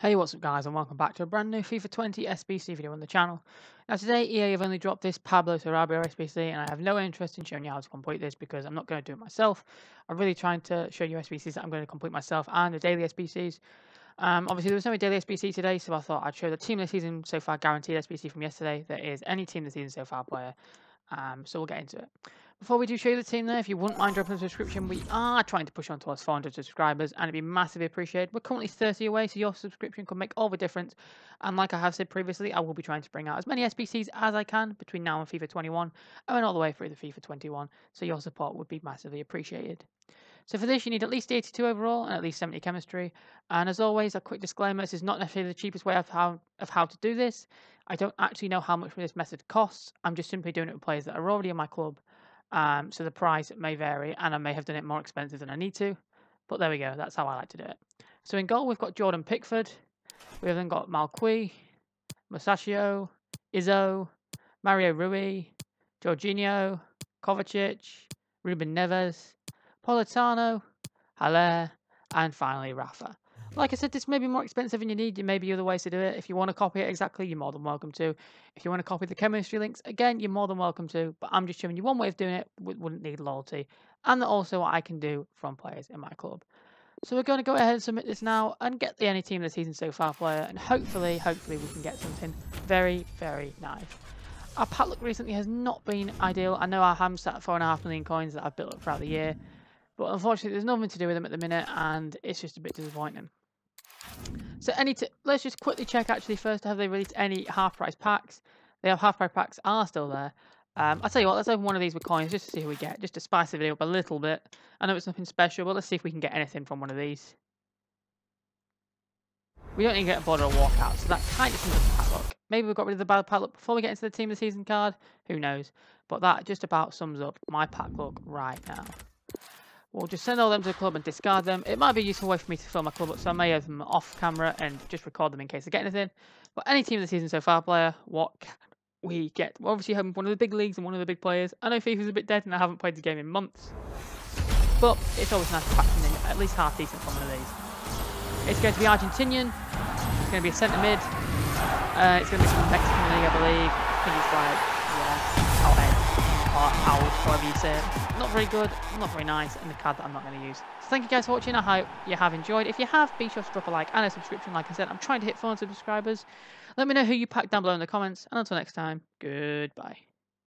Hey, what's up guys and welcome back to a brand new FIFA 20 SBC video on the channel. Now today EA have only dropped this Pablo Sarabia SBC and I have no interest in showing you how to complete this because I'm not going to do it myself. I'm really trying to show you SBCs that I'm going to complete myself and the daily SBCs. Um, obviously there was no daily SBC today so I thought I'd show the team the season so far guaranteed SBC from yesterday. There is any team the season so far player. Um, so we'll get into it. Before we do show you the team there, if you wouldn't mind dropping a subscription, we are trying to push on towards 400 subscribers and it'd be massively appreciated. We're currently 30 away, so your subscription could make all the difference. And like I have said previously, I will be trying to bring out as many SBCs as I can between now and FIFA 21 and then all the way through the FIFA 21. So your support would be massively appreciated. So for this, you need at least 82 overall and at least 70 chemistry. And as always, a quick disclaimer, this is not necessarily the cheapest way of how, of how to do this. I don't actually know how much this method costs. I'm just simply doing it with players that are already in my club um, so the price may vary, and I may have done it more expensive than I need to. But there we go. That's how I like to do it. So in goal, we've got Jordan Pickford. We've then got Malcuit, Musacchio, Izzo, Mario Rui, Jorginho, Kovacic, Ruben Neves, Politano, Haller, and finally Rafa. Like I said, this may be more expensive than you need. There may be other ways to do it. If you want to copy it exactly, you're more than welcome to. If you want to copy the chemistry links, again, you're more than welcome to. But I'm just showing you one way of doing it. We Wouldn't need loyalty. And also what I can do from players in my club. So we're going to go ahead and submit this now and get the any team of the season so far player. And hopefully, hopefully we can get something very, very nice. Our pack look recently has not been ideal. I know I have sat at four and a half million coins that I've built up throughout the year. But unfortunately, there's nothing to do with them at the minute, and it's just a bit disappointing. So any let's just quickly check actually first have they released any half price packs? They have half price packs are still there. Um, I'll tell you what, let's open one of these with coins just to see who we get, just to spice the video up a little bit. I know it's nothing special, but let's see if we can get anything from one of these. We don't even get a border or walkout, so that kind of seems like padlock. Maybe we got rid of the bad padlock before we get into the team of the season card. Who knows? But that just about sums up my pack look right now. We'll just send all them to the club and discard them. It might be a useful way for me to fill my club up, so I may have them off camera and just record them in case I get anything. But any team of the season so far, player, what can we get? We're obviously having one of the big leagues and one of the big players. I know FIFA's a bit dead and I haven't played the game in months. But it's always nice to pack in at least half decent from one of these. It's going to be Argentinian. It's going to be a centre mid. Uh, it's going to be from Mexican league, I believe. I think it's like, out, however you say it not very good, not very nice, and the card that I'm not going to use. So thank you guys for watching, I hope you have enjoyed. If you have, be sure to drop a like and a subscription. Like I said, I'm trying to hit 400 subscribers. Let me know who you packed down below in the comments, and until next time, goodbye.